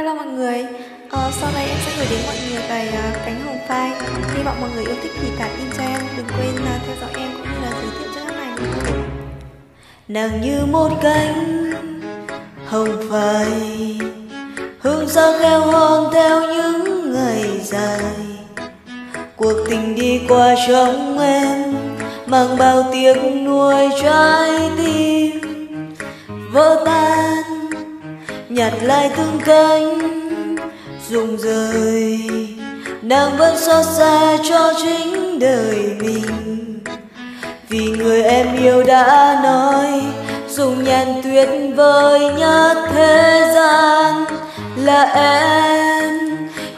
Hello mọi người, ờ, sau đây em sẽ gửi đến mọi người bài uh, Cánh Hồng Phai. Hy vọng mọi người yêu thích thì tải in cho em. Đừng quên uh, theo dõi em cũng như là giới thiệu cho các này Nàng như một cánh hồng phai Hương gió kheo hon theo những ngày dài. Cuộc tình đi qua trong em Mang bao tiếc nuôi trái tim. Vỡ tan nhặt lại thương cánh, rụng rời. Nàng vẫn xót xa cho chính đời mình. Vì người em yêu đã nói, dùng nhàn tuyệt vời nhất thế gian là em.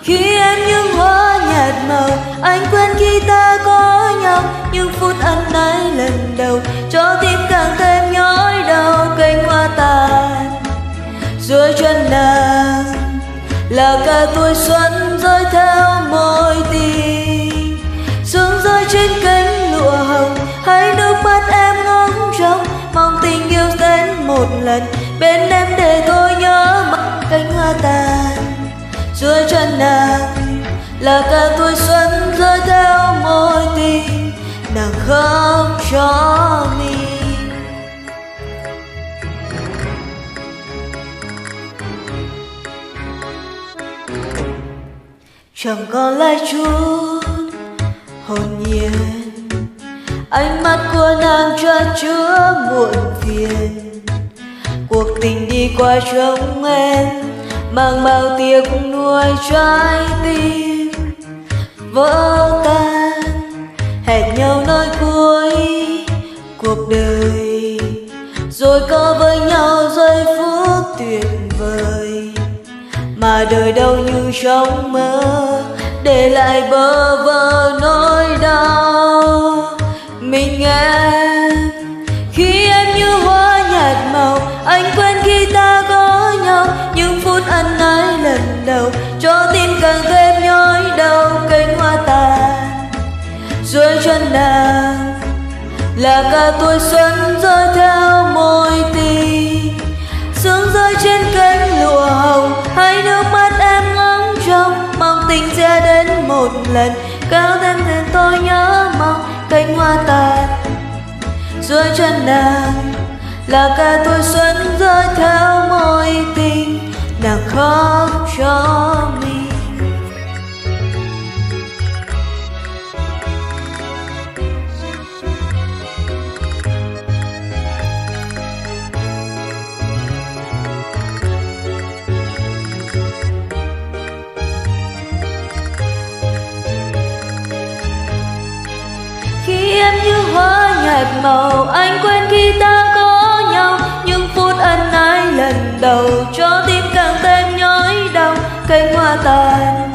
Khi em những hoa nhạt màu, anh quên khi ta có nhau, những phút ăn nái lần đầu, cho tim càng thêm là cả tuổi xuân rơi theo môi tình xuống rơi trên cánh lụa hồng, Hãy nước mắt em ngóng trông. Mong tình yêu đến một lần, bên em để tôi nhớ mặc cánh hoa tàn. Dưới chân nàng, là cả tuổi xuân rơi theo môi tình nàng khóc cho chẳng còn lại chút hồn nhiên. Ánh mắt của nàng cho chứa muộn phiền. Cuộc tình đi qua trong em mang bao tiếc nuôi trái tim. Vỡ tan, hẹn nhau nơi cuối cuộc đời. Rồi có với nhau mà đời đâu như trong mơ, để lại bơ vơ nỗi đau. Mình em khi em như hoa nhạt màu, anh quên khi ta có nhau. Những phút ăn ái lần đầu, cho tim càng thêm nhói đau. Cánh hoa tàn, dưới chân nàng, là cả tuổi xuân rơi theo môi tình sương rơi trên một lần. Cao thêm nên tôi nhớ mong cánh hoa tàn. Dưới chân nàng là cả tuổi xuân rơi theo môi tình nàng khóc cho nhạt màu, anh quên khi ta có nhau. Những phút ân ái lần đầu, cho tim càng thêm nhói đau. Cánh hoa tàn,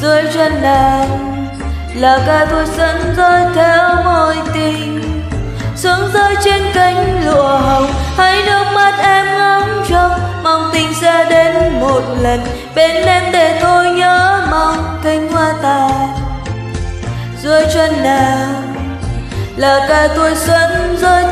dưới chân nàng, là ca tôi xuân rơi theo môi tình. Xuống rơi trên cánh lụa hồng hãy nước mắt em ngóng trông. Mong tình sẽ đến một lần, bên em để tôi nhớ mong. Cánh hoa tàn, dưới chân nàng là cả tuổi xuân rơi